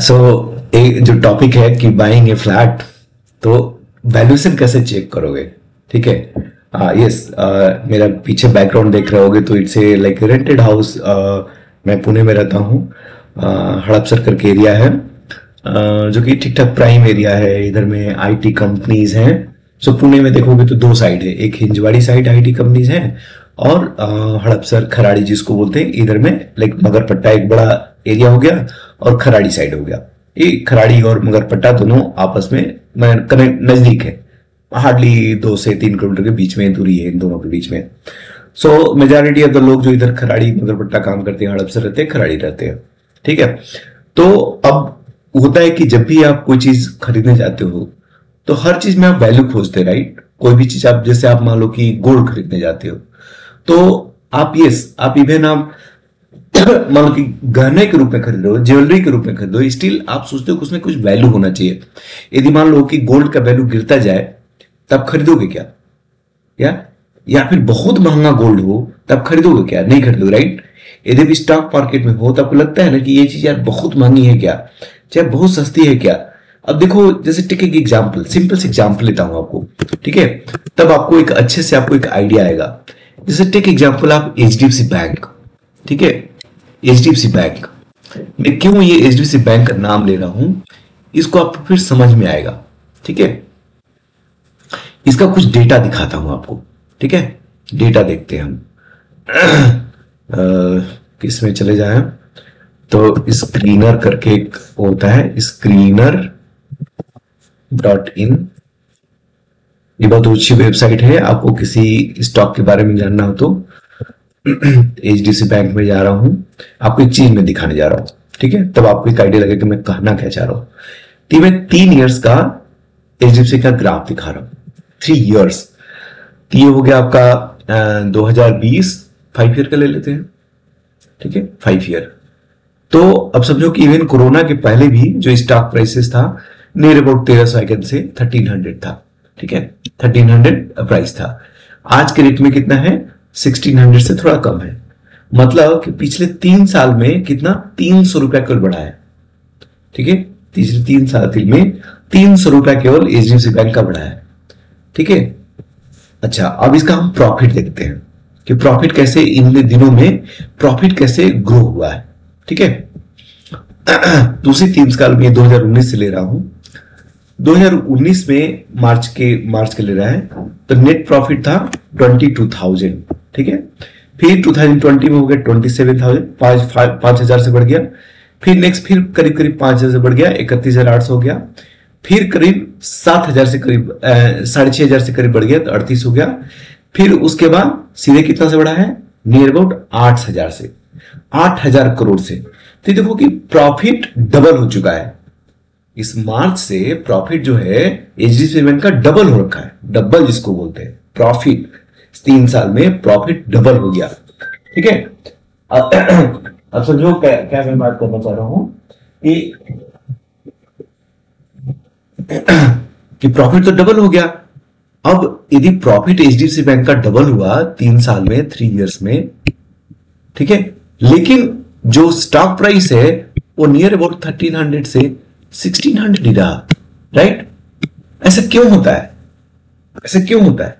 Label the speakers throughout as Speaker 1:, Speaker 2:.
Speaker 1: सो एक जो टॉपिक है कि बाइंग ए फ्लैट तो वैल्यूएशन कैसे चेक करोगे? ठीक है? यस मेरा पीछे बैकग्राउंड देख रहे होगे तो it's a like rented house मैं पुणे में रहता हूँ। हड़पसर करके एरिया है। uh, जो कि ठीक ठाक प्राइम एरिया है। इधर में आईटी कंपनीज़ हैं। सो पुणे में देखोगे तो दो साइड है। एक हिंजवाड़ी साइड आईटी कंपनीज़ हैं और हड़पसर खराड़ी जिसको बोलते हैं इधर में लाइक मगरपट्टा एक बड़ा एरिया हो गया और खराड़ी साइड हो गया। ये खराड़ी और मगरपट्टा दोनों आपस में कनेक्ट नज़दीक है। हार्डली दो से तीन किलोमीटर के बीच में दूरी है, इन दोनों के बीच में। सो मेजोरिटी ऑफ़ द लोग जो इधर खराड़ी, मगरपट्टा काम करते हैं हड़पसर रहते हैं, खराड़ी रहते हैं। ठीक है? तो अब होता है कि जब भी आप कोई चीज़ खरीदने जाते हो तो हर चीज़ में आप वैल्यू खोजते राइट कोई भी चीज़ आप, जैसे आप मान लो कि गोल्ड खरीदने जाते हो। तो आप यस आप इवन आप मान लो कि गहने के रूप में खरीद रहे हो ज्वेलरी के रूप में खरीदो स्टिल आप सोचते हो कि उसमें कुछ वैल्यू होना चाहिए। यदि मान लो कि गोल्ड का वैल्यू गिरता जाए, तब खरीदोगे क्या? या? या फिर बहुत महँगा गोल्ड हो, तब खरीदोगे क्या? नहीं खरीदोगे राइट यदि भी स्टॉक मार्केट में हो तो आपको लगता है ना कि ये चीज़ यार बहुत महँगी है क्या? चाहे बहुत सस्ती है क्या? अब देखो, जैसे टेक एक एग्ज़ाम्पल सिंपल से एग्ज़ाम्पल लेता हूँ आपको, ठीक है? तब आपको एक अच्छे से आपको एक आइडिया आएगा। जैसे टेक एग्ज़ाम्पल आप एच बैंक ठीक है? HDFC बैंक मैं क्यों ये एच बैंक का नाम ले रहा हूँ? इसको आपको फिर समझ में आएगा। ठीक है? इसका कुछ डेटा दिखाता हूँ आपको। ठीक है? डेटा देखते हैं हम। किसमें चले जाए तो स्क्रीनर करके एक होता है। स्क्रीनर डॉट इन ये बहुत अच्छी वेबसाइट है। आपको किसी स्टॉक के बारे में जानना हो तो एच बैंक में जा रहा हूँ, आपको एक चीज़ में दिखाने जा रहा हूँ, ठीक है? तब आपको एक आइडिया लगे कि मैं कहना क्या चाह रहा हूँ। मैं तीन इयर्स का एच का ग्राफ दिखा रहा हूँ। थ्री इयर्स तो ये हो गया आपका हज़ार बीस फाइव ईयर का ले लेते हैं। ठीक है फाइव ईयर तो अब समझो कि इवन कोरोना के पहले भी जो स्टॉक प्राइसेस था नियर अबाउट तेरह सौ से थर्टीन हंड्रेड था। ठीक है थर्टीन हंड्रेड प्राइस था। आज के रेट में कितना है? सिक्सटीन हंड्रेड से थोड़ा कम है। मतलब कि पिछले तीन साल में कितना? तीन सौ रुपया केवल बढ़ा है। ठीक है? पिछले तीन साल में तीन सौ रुपया केवल एच बैंक का बढ़ा है। ठीक है? अच्छा अब इसका हम प्रॉफिट देखते हैं कि प्रॉफिट कैसे इन दिनों में प्रॉफिट कैसे ग्रो हुआ है। ठीक है? दूसरी तीन साल में 2019 से ले रहा हूँ। 2019 में मार्च के मार्च के ले रहा है। तो नेट प्रॉफिट था 22,000 ठीक है? फिर 2020 में हो गया 27,000 पाँच पाँच हज़ार से बढ़ गया। फिर नेक्स्ट फिर करीब करीब पाँच हज़ार से बढ़ गया इकतीस हज़ार आठ सौ हो गया। फिर करीब सात हज़ार से करीब साढ़े छह हज़ार से करीब बढ़ गया तो अड़तीस हो गया। फिर उसके बाद सीधे कितना से बढ़ा है? नियर अबाउट आठ हज़ार से। आठ हज़ार करोड़ से। तो देखो कि प्रॉफिट डबल हो चुका है। इस मार्च से प्रॉफिट जो है एच डी बैंक का डबल हो रखा है। डबल जिसको बोलते हैं। प्रॉफिट तीन साल में प्रॉफिट डबल हो गया। ठीक है? अब समझो क्या, क्या मैं बात करना चाह रहा हूँ कि कि प्रॉफिट तो डबल हो गया। अब यदि प्रॉफिट एचडीएफसी बैंक का डबल हुआ तीन साल में थ्री इयर्स में ठीक है? लेकिन जो स्टॉक प्राइस है वो नियर अबाउट थर्टीन हंड्रेड से सिक्सटीन हंड्रेड ही रहा राइट ऐसा क्यों होता है? ऐसा क्यों होता है?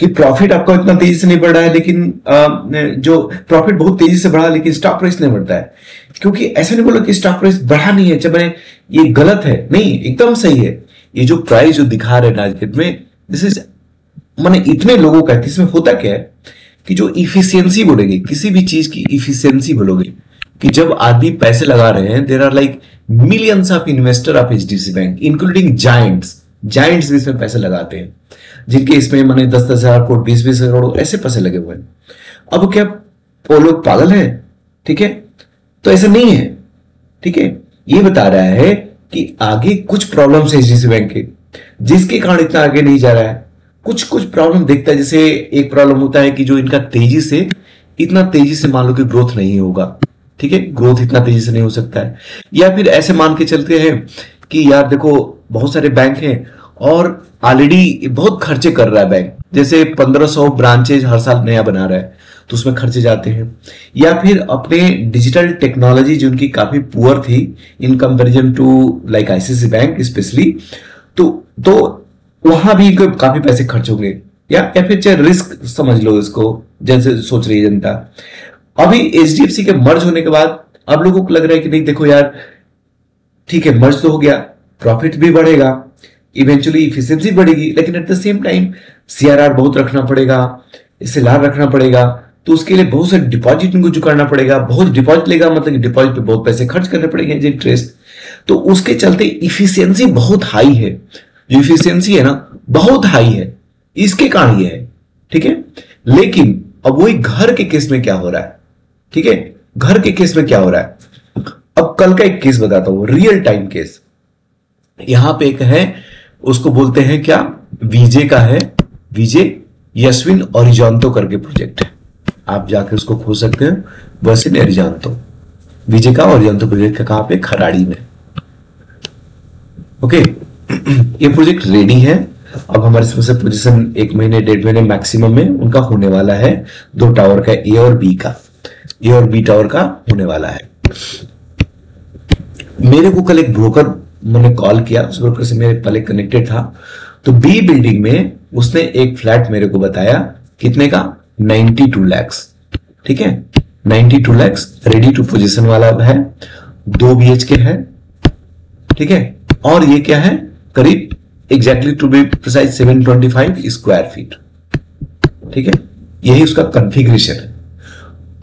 Speaker 1: कि प्रॉफिट आपका इतना तेज़ी से नहीं बढ़ रहा है, लेकिन जो प्रॉफिट बहुत तेज़ी से बढ़ा, लेकिन स्टॉक प्राइस नहीं बढ़ता है। क्योंकि ऐसा नहीं बोलो कि स्टॉक प्राइस बढ़ा नहीं है जब ये गलत है। नहीं, एकदम सही है। ये जो प्राइस जो दिखा रहे मार्केट में दिस इज़ मैंने इतने लोगों का, इसमें होता क्या है कि जो इफिशियंसी बोलेगी किसी भी चीज़ की इफिशियंसी बोलोगे कि जब आदमी पैसे लगा रहे हैं there are like millions of investor of H bank including giants giants भी इसमें पैसे लगाते हैं। जिनके इसमें मैंने दस दस हज़ार करोड़ बीस बीस करोड़ ऐसे पैसे लगे हुए हैं। अब क्या वो लोग पागल हैं? ठीक है? तो ऐसा नहीं है। ठीक है? ये बता रहा है कि आगे कुछ प्रॉब्लम है एच बैंक के, जिसके कारण इतना आगे नहीं जा रहा है। कुछ कुछ प्रॉब्लम देखता है, जैसे एक प्रॉब्लम होता है कि जो इनका तेज़ी से, इतना तेज़ी से मान लो कि ग्रोथ नहीं होगा। ठीक है? ग्रोथ इतना तेज़ी से नहीं हो सकता है। या फिर ऐसे मान के चलते हैं कि यार देखो, बहुत सारे बैंक हैं और ऑलरेडी बहुत खर्चे कर रहा है बैंक जैसे 1500 ब्रांचेज हर साल नया बना रहा है तो उसमें खर्चे जाते हैं। या फिर अपने डिजिटल टेक्नोलॉजी जो उनकी काफ़ी पुअर थी in comparison to like ICC bank specially तो तो वहाँ भी काफ़ी पैसे खर्च होंगे। या या फिर चाहे रिस्क समझ लो इसको, जैसे सोच रही है जनता। अभी एच के मर्ज होने के बाद अब लोगों को लग रहा है कि नहीं, देखो यार, ठीक है मर्ज तो हो गया प्रॉफिट भी बढ़ेगा। इवेंचुअली इफिशियंसी बढ़ेगी, लेकिन at the same time CRR बहुत रखना पड़ेगा, इससे लाभ रखना पड़ेगा तो उसके लिए बहुत से डिपॉजिट इनको चुकाना पड़ेगा, बहुत डिपॉजिट लेगा मतलब कि डिपॉजिट पे बहुत पैसे खर्च करने पड़ेंगे इंटरेस्ट तो उसके चलते इफिशियंसी बहुत हाई है। जो इफिशियंसी है ना, बहुत हाई है। इसके कारण ये है, ठीक है? लेकिन अब वही घर के केस में क्या हो रहा है? ठीक है? घर के केस में क्या हो रहा है? अब कल का एक केस बताता हूँ रियल टाइम केस यहाँ पे एक है उसको बोलते हैं क्या? वीजे का है। वीजे यशविन ओरिजोंतो करके प्रोजेक्ट है। आप जाकर उसको खोज सकते हैं। वसिन एरिजानतो विजय का ओरिजोंतो प्रोजेक्ट का कहाँ पे? खराड़ी में। ओके ये प्रोजेक्ट रेडी है। अब हमारे सबसे पोजीशन एक महीने, डेढ़ महीने मैक्सिमम में उनका होने वाला है। दो टावर का ए और बी का। ए और बी टावर का होने वाला है। मेरे को कल एक ब्रोकर मैंने कॉल किया, उस ब्रोकर से मेरे पहले कनेक्टेड था। तो बी बिल्डिंग में उसने एक फ्लैट मेरे को बताया, कितने का? 92 लैक्स ठीक है? 92 लैक्स रेडी टू पोजीशन वाला है, दो बी के है। ठीक है? और ये क्या है? करीब exactly to be precise 725 square feet ठीक है? यही उसका कॉन्फ़िगरेशन है।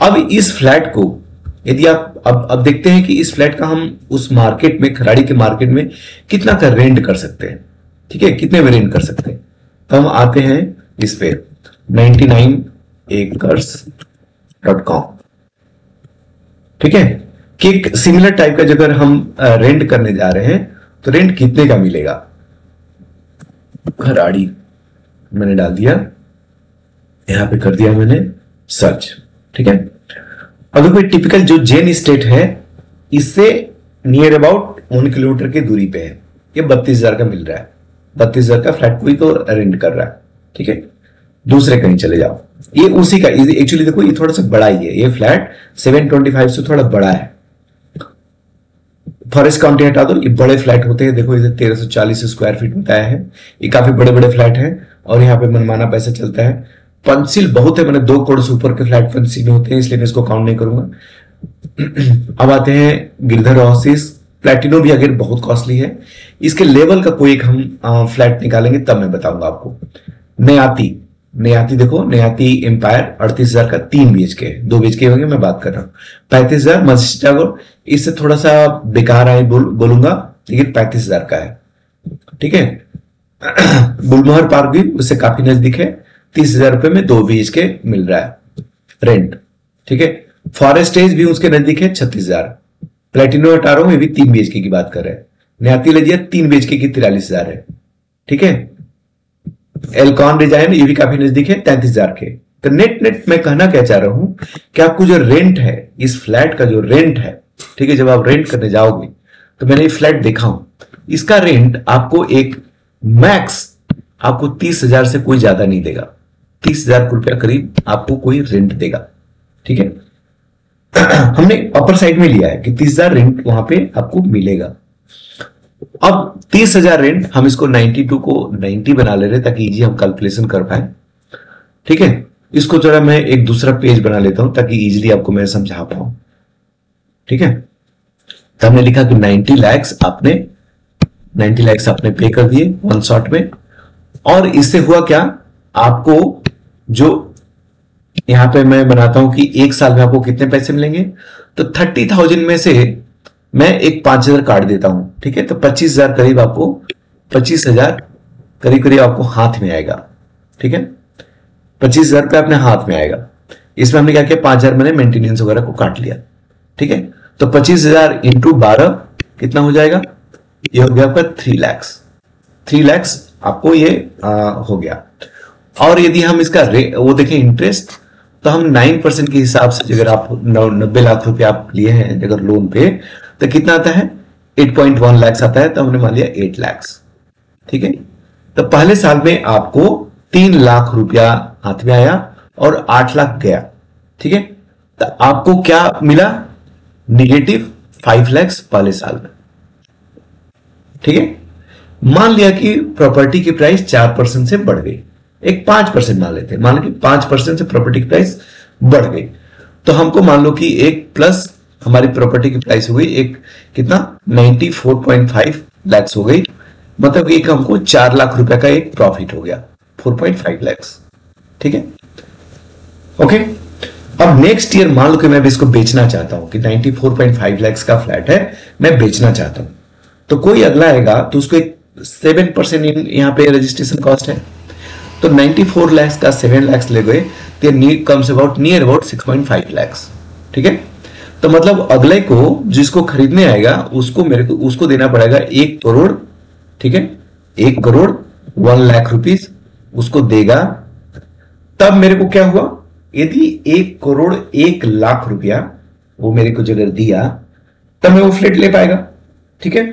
Speaker 1: अब इस फ्लैट को यदि आप अब अब देखते हैं कि इस फ्लैट का हम उस मार्केट में खराड़ी के मार्केट में कितना का रेंट कर सकते हैं, ठीक है? कितने में रेंट कर सकते हैं? तो हम आते हैं इस पे 99 एकर्स डॉट कॉम ठीक है? कि एक सिमिलर टाइप का जगह हम रेंट करने जा रहे हैं तो रेंट कितने का मिलेगा? खराड़ी मैंने डाल दिया, यहाँ पे कर दिया मैंने सर्च ठीक है? कोई टिपिकल जो जेन स्टेट है इससे नियर अबाउट वन किलोमीटर की दूरी पे है। ये बत्तीस हज़ार का मिल रहा है। बत्तीस हज़ार का फ्लैट कोई तो रेंट कर रहा है, ठीक है? दूसरे कहीं चले जाओ। ये उसी का एक्चुअली देखो, ये थोड़ा सा बड़ा ही है। ये फ्लैट 725 से थोड़ा बड़ा है। फॉरेस्ट काउंटी हटा दो, ये बड़े फ्लैट होते हैं। देखो इधर तेरह सौ चालीस स्क्वायर फीट बताया है। ये काफ़ी बड़े बड़े फ्लैट हैं और यहाँ पे मनमाना पैसा चलता है। पंसिल बहुत है मैंने दो करोड़ से ऊपर के फ्लैट पंसिल होते हैं इसलिए मैं इसको काउंट नहीं करूँगा। अब आते हैं गिरधर ऑसिस प्लेटिनो भी अगर बहुत कॉस्टली है इसके लेवल का कोई एक हम फ्लैट निकालेंगे तब मैं बताऊँगा आपको। नयाती नयाती देखो नयाती एम्पायर अड़तीस हज़ार का तीन बीएच के दो बीएच के होंगे मैं बात कर रहा हूँ। पैंतीस हज़ार मस्टागोर इससे थोड़ा सा बेकार आए बोल, बोलूँगा लेकिन पैंतीस हज़ार का है। ठीक है? गुलमोहर पार्क भी उससे काफ़ी नज़दीक है। तीस हज़ार रुपए में दो बीएच के मिल रहा है रेंट ठीक है? फॉरेस्ट एज भी उसके नज़दीक है, छत्तीस हज़ार। प्लेटिनो अटारो में भी तीन बीएचके की बात कर रहे हैं। नयाती लजिया तीन बीएचके की तिरालीस हज़ार है, ठीक है? एलकॉन डिज़ाइन ये भी काफ़ी नज़दीक है, तैंतीस हज़ार के। तो नेट नेट मैं कहना क्या चाह रहा हूँ, कि आपको जो रेंट है, इस फ्लैट का जो रेंट है, ठीक है, जब आप रेंट करने जाओगे तो मैंने ये फ्लैट देखा हूँ। इसका रेंट आपको एक मैक्स आपको तीस हज़ार से कोई ज़्यादा नहीं देगा। तीस हज़ार रुपया करीब आपको कोई रेंट देगा। ठीक है? हमने अपर साइड में लिया है कि तीस हज़ार रेंट वहाँ पे आपको मिलेगा। अब तीस हज़ार रेंट हम इसको 92 को 90 बना ले रहे ताकि इजी हम कैलकुलेशन कर पाए। ठीक है? इसको जरा मैं एक दूसरा पेज बना लेता हूँ ताकि इजीली आपको मैं समझा पाऊँ। ठीक है? तो हमने लिखा कि 90 लैक्स आपने 90 लैक्स आपने पे कर दिए वन शॉट में। और इससे हुआ क्या? आपको जो यहाँ पे मैं बनाता हूँ कि एक साल में आपको कितने पैसे मिलेंगे? तो थर्टी थाउज़ेंड में से मैं एक पाँच हज़ार काट देता हूँ ठीक है? तो पच्चीस हज़ार करीब आपको पच्चीस हज़ार करीब करीब आपको हाथ में आएगा ठीक है? पच्चीस हज़ार रुपये अपने हाथ में आएगा। इसमें हमने क्या किया? पाँच हज़ार मैंने मेंटेनेंस वगैरह को काट लिया ठीक है? तो पच्चीस हज़ार इंटू बारह कितना हो जाएगा? ये हो गया आपका थ्री लैक्स थ्री लैक्स आपको ये आ, हो गया। और यदि हम इसका वो देखें इंटरेस्ट तो हम नाइन परसेंट के हिसाब से अगर आप नब्बे लाख रुपए आप लिए हैं, अगर लोन पे तो कितना आता है? 8.1 लैक्स आता है तो हमने मान लिया एट लैक्स ठीक है? तो पहले साल में आपको तीन लाख रुपया हाथ में आया और आठ लाख गया। ठीक है? तो आपको क्या मिला? निगेटिव फाइव लैक्स पहले साल में। ठीक है? मान लिया कि प्रॉपर्टी की प्राइस चार परसेंट से बढ़ गई। एक पाँच परसेंट मान लेते हैं। मान लो कि पाँच परसेंट से प्रॉपर्टी की प्राइस बढ़ गई। तो हमको मान लो कि एक प्लस हमारी प्रॉपर्टी की प्राइस हो गई एक कितना? 94.5 लैक्स हो गई। मतलब एक हमको चार लाख रुपए का एक प्रॉफिट हो गया। 4.5 लैक्स ठीक है? ओके अब नेक्स्ट ईयर मान लो कि मैं इसको बेचना चाहता हूँ कि 94.5 लैक्स का फ्लैट है, मैं बेचना चाहता हूँ। तो कोई अगला आएगा तो उसको एक सेवन परसेंट यहाँ पे रजिस्ट्रेशन कॉस्ट है। तो 94 लैक्स का सेवन लैक्स ले गए तो comes about near about 6.5 lakhs ठीक है? तो मतलब अगले को जिसको खरीदने आएगा, उसको मेरे को, उसको देना पड़ेगा एक करोड़, ठीक है? एक करोड़ वन लाख रुपीस उसको देगा। तब मेरे को क्या हुआ? यदि एक करोड़ एक लाख रुपया वो मेरे को जगह दिया, तब मैं वो फ्लेट ले पाएगा, ठीक है?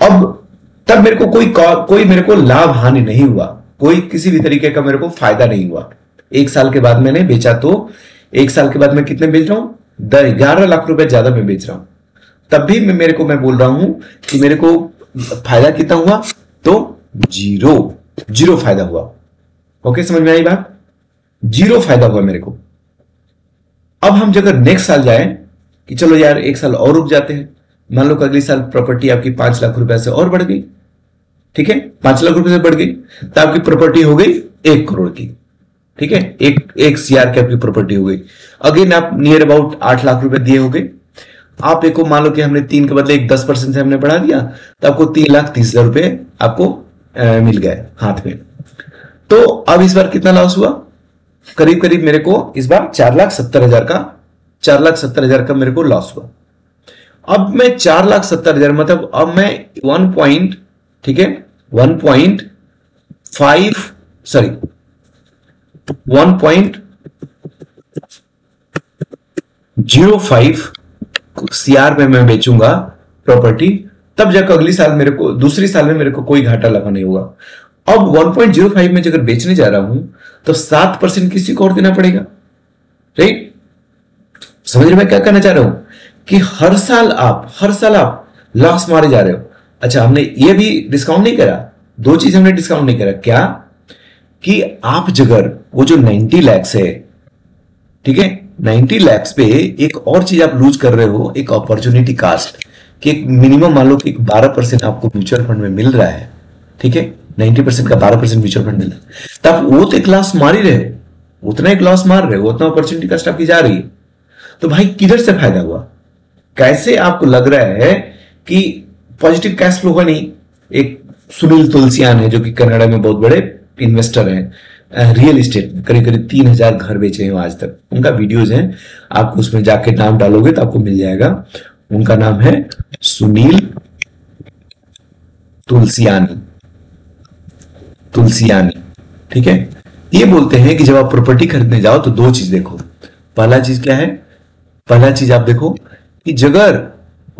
Speaker 1: अब तब मेरे को कोई कोई मेरे को लाभ हानि नहीं हुआ। कोई किसी भी तरीके का मेरे को फ़ायदा नहीं हुआ। एक साल के बाद मैंने बेचा तो एक साल के बाद मैं कितने बेच रहा हूँ? ग्यारह लाख रुपए ज़्यादा मैं बेच रहा हूँ। तब भी मैं, मेरे को, मैं बोल रहा हूँ कि मेरे को फ़ायदा कितना हुआ? तो ज़ीरो ज़ीरो फ़ायदा हुआ। ओके, समझ में आई बात? ज़ीरो फ़ायदा हुआ मेरे को। अब हम जगह नेक्स्ट साल जाए, कि चलो यार, एक साल और रुक जाते हैं। मान लो कि अगले साल प्रॉपर्टी आपकी पाँच लाख रुपए से और बढ़ गई। ठीक है? पाँच लाख रुपए से बढ़ गई। तो आपकी प्रॉपर्टी हो गई एक करोड़ की। ठीक है? एक एक सीआर की आपकी प्रॉपर्टी हो गई। अगेन आप नियर अबाउट आठ लाख रुपए दिए हो गए आप एक को मान लो कि हमने तीन के बदले एक दस परसेंट से हमने बढ़ा दिया तो आपको तीन लाख तीस हज़ार रुपए आपको आ, मिल गए हाथ में। तो अब इस बार कितना लॉस हुआ? करीब करीब मेरे को इस बार चार लाख सत्तर हज़ार का चार लाख सत्तर हज़ार का मेरे को लॉस हुआ। अब मैं चार लाख सत्तर हज़ार मतलब अब मैं वन पॉइंट ठीक है? One point five sorry one point zero five CR में मैं बेचूँगा प्रॉपर्टी तब जाकर अगली साल मेरे को, दूसरी साल में मेरे को कोई घाटा लगा नहीं होगा। अब 1.05 में अगर बेचने जा रहा हूँ तो सात परसेंट किसी को और देना पड़ेगा। राइट समझ रहे मैं क्या कहना चाह रहा हूँ? कि हर साल आप, हर साल आप लॉस मारे जा रहे हो। अच्छा हमने ये भी डिस्काउंट नहीं करा। दो चीज़ हमने डिस्काउंट नहीं करा। क्या? कि आप जगह, वो जो 90 लैक्स है, ठीक है? 90 लैक्स पे एक और चीज़ आप लूज कर रहे हो, एक अपॉर्चुनिटी कास्ट कि एक मिनिमम मान लो कि 12 परसेंट आपको म्यूचुअल फंड में मिल रहा है, ठीक है? 90 परसेंट का 12 परसेंट म्यूचुअल फंड मिल रहा है। तब वो तो एक लॉस मार ही रहे उतना एक लॉस मार रहे हो, उतना अपॉर्चुनिटी कास्ट आपकी जा रही है। तो भाई, किधर से फ़ायदा हुआ? कैसे आपको लग रहा है कि पॉजिटिव कैश फ्लो का नहीं, एक सुनील तुलसियान है जो कि कनाडा में बहुत बड़े इन्वेस्टर हैं रियल इस्टेट करीब करीब तीन हज़ार घर बेचे हैं आज तक। उनका वीडियोज़ है आपको उसमें जाके नाम डालोगे तो आपको मिल जाएगा। उनका नाम है सुनील तुलसियानी। तुलसियानी, ठीक है? ये बोलते हैं कि जब आप प्रॉपर्टी खरीदने जाओ तो दो चीज़ देखो। पहला चीज़ क्या है? पहला चीज़ आप देखो कि जगह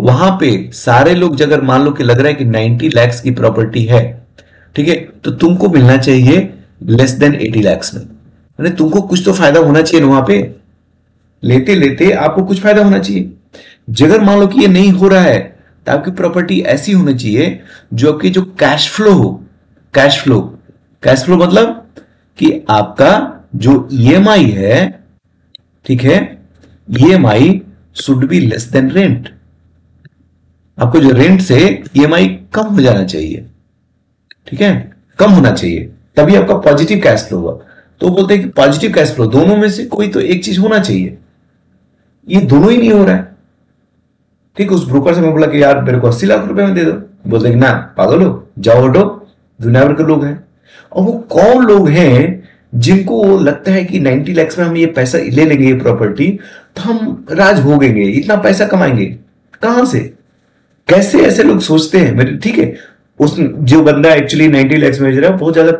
Speaker 1: वहाँ पे सारे लोग जगह मान लो कि लग रहा है कि 90 लैक्स की प्रॉपर्टी है, ठीक है? तो तुमको मिलना चाहिए लेस देन 80 लैक्स में। मैंने तुमको कुछ तो फ़ायदा होना चाहिए वहाँ पे। लेते लेते आपको कुछ फ़ायदा होना चाहिए। जगह मान लो कि ये नहीं हो रहा है तो आपकी प्रॉपर्टी ऐसी होनी चाहिए जो कि जो कैश फ्लो हो। कैश फ्लो कैश फ्लो मतलब कि आपका जो ईएमआई है, ठीक है? E EMI should be less than rent आपको जो रेंट से ईएमआई कम हो जाना चाहिए। ठीक है? कम होना चाहिए। तभी आपका पॉजिटिव कैश फ्लो होगा। तो बोलते हैं कि पॉजिटिव कैश फ्लो दोनों में से कोई तो एक चीज़ होना चाहिए। ये दोनों ही नहीं हो रहा है। ठीक, उस ब्रोकर से मैं बोला कि यार मेरे को अस्सी लाख रुपए में दे दो। बोलते कि ना, पागल जाओ हटो दुनिया भर के लोग हैं। और वो कौन लोग हैं जिनको लगता है कि 90 लैक्स में हम ये पैसा ले लेंगे, ये प्रॉपर्टी तो हम राज भोगेंगे इतना पैसा कमाएँगे। कहाँ से? कैसे ऐसे लोग सोचते हैं? मेरे ठीक है, उस जो बंदा एक्चुअली 90 लैक्स में रहा है, बहुत ज़्यादा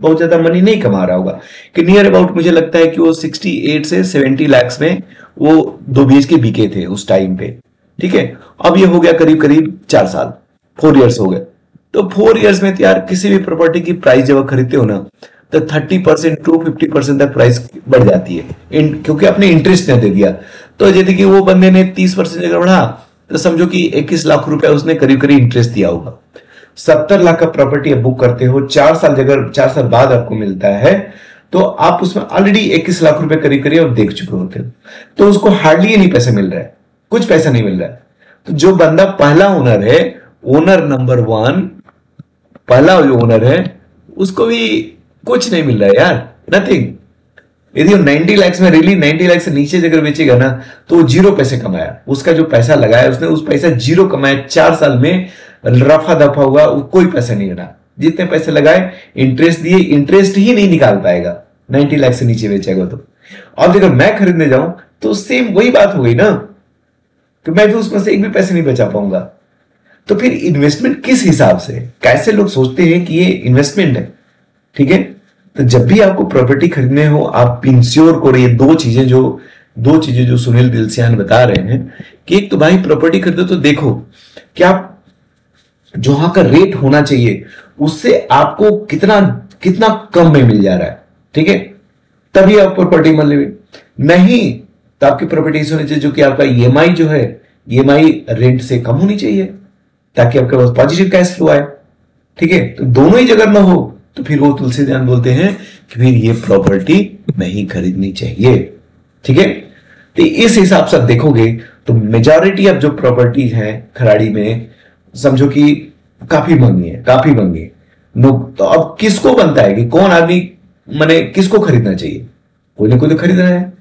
Speaker 1: बहुत ज़्यादा मनी नहीं कमा रहा होगा। कि नियर अबाउट मुझे लगता है कि वो 68 से 70 लैक्स में वो दो बीच के बीके थे उस टाइम पे। ठीक है, अब ये हो गया करीब करीब चार साल फोर इयर्स हो गए। तो फोर इयर्स में तो यार किसी भी प्रॉपर्टी की प्राइस जब खरीदते हो ना तो thirty percent to fifty percent तक प्राइस बढ़ जाती है। क्योंकि आपने इंटरेस्ट ने दे दिया। तो यदि कि वो बंदे ने तीस परसेंट अगर बढ़ा तो समझो कि इक्कीस लाख रुपया उसने करीब करीब इंटरेस्ट दिया होगा। सत्तर लाख का प्रॉपर्टी आप बुक करते हो, चार साल अगर चार साल बाद आपको मिलता है तो आप उसमें ऑलरेडी इक्कीस लाख रुपए करीब करीब आप देख चुके होते हो। तो उसको हार्डली नहीं पैसा मिल रहा है। कुछ पैसा नहीं मिल रहा है। तो जो बंदा पहला ओनर है ओनर नंबर वन पहला जो ओनर है, उसको भी कुछ नहीं मिल रहा है यार। नथिंग यदि वो 90 लाख में रियली 90 लाख से नीचे अगर बेचेगा ना तो वो ज़ीरो पैसे कमाया। उसका जो पैसा लगाया, उसने उस पैसा ज़ीरो कमाया चार साल में, रफा दफ़ा हुआ कोई पैसा नहीं बना जितने पैसे लगाए इंटरेस्ट दिए इंटरेस्ट ही नहीं निकाल पाएगा। 90 लाख से नीचे बेचेगा तो। अब अगर मैं खरीदने जाऊँ तो सेम वही बात हो गई ना, कि मैं भी उसमें से एक भी पैसे नहीं बचा पाऊँगा। तो फिर इन्वेस्टमेंट किस हिसाब से? कैसे लोग सोचते हैं कि ये इन्वेस्टमेंट है? ठीक है? तो जब भी आपको प्रॉपर्टी खरीदने हो, आप इंश्योर करो, ये दो चीज़ें जो, दो चीज़ें जो सुनील दिलसियान बता रहे हैं कि एक तो भाई प्रॉपर्टी खरीदो तो देखो कि आप जो वहाँ का रेट होना चाहिए, उससे आपको कितना कितना कम में मिल जा रहा है, ठीक है? तभी आप प्रॉपर्टी मान लीजिए। नहीं तो आपकी प्रॉपर्टी होनी चाहिए जो कि आपका ईएमआई जो है ईएमआई रेंट से कम होनी चाहिए, ताकि आपके पास पॉजिटिव कैश फ्लो आए, ठीक है? तो दोनों ही जगह ना हो तो फिर वो तुलसी ध्यान बोलते हैं कि फिर ये प्रॉपर्टी नहीं खरीदनी चाहिए। ठीक है? तो इस हिसाब से आप देखोगे तो मेजॉरिटी ऑफ़ जो प्रॉपर्टीज़ हैं खराड़ी में, समझो कि काफ़ी महँगी है, काफ़ी महँगी है। तो अब किसको बनता है कि कौन आदमी, मैंने किसको खरीदना चाहिए? कोई ना कोई तो खरीदना है।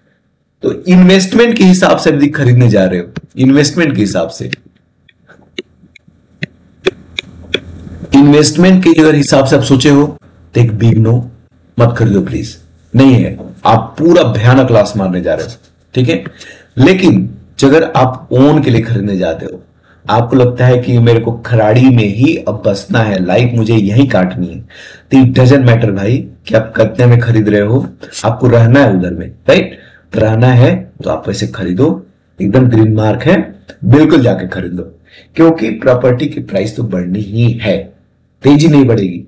Speaker 1: तो इन्वेस्टमेंट के हिसाब से यदि खरीदने जा रहे हो इन्वेस्टमेंट के हिसाब से। इन्वेस्टमेंट के अगर हिसाब से आप सोचे हो तो एक बिग नो मत खरीदो प्लीज़ नहीं है. आप पूरा भयानक लॉस मारने जा रहे हो. ठीक है? लेकिन अगर आप ओन के लिए खरीदने जाते हो, आपको लगता है कि मेरे को खराड़ी में ही अब बसना है. लाइफ मुझे यही काटनी है. तो इट डजेंट मैटर भाई कि आप कितने में खरीद रहे हो. आपको रहना है उधर में राइट तो रहना है तो आप वैसे खरीदो. एकदम ग्रीन मार्क है. बिल्कुल जाके खरीदो. क्योंकि प्रॉपर्टी की प्राइस तो बढ़नी ही है. तेज़ी नहीं बढ़ेगी.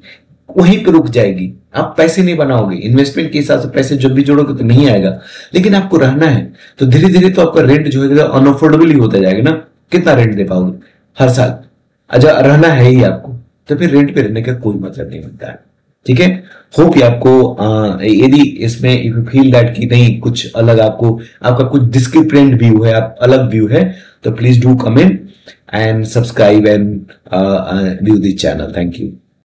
Speaker 1: वहीं पर रुक जाएगी। आप पैसे नहीं बनाओगे। इन्वेस्टमेंट के हिसाब से पैसे जब भी जोड़ोगे तो नहीं आएगा। लेकिन आपको रहना है। तो धीरे धीरे तो आपका रेंट जो है अनअफोर्डेबल ही होता जाएगा ना। कितना रेंट दे पाओगे? हर साल। अच्छा रहना है ही आपको। तो फिर रेंट पे रहने का कोई मतलब नहीं बनता है। ठीक है? होप आपको यदि इसमें यू फील दैट कि नहीं, कुछ अलग आपको, आपका कुछ डिस्क्रिप्रेंट व्यू है, आप अलग व्यू है तो please do comment and subscribe and view this channel thank you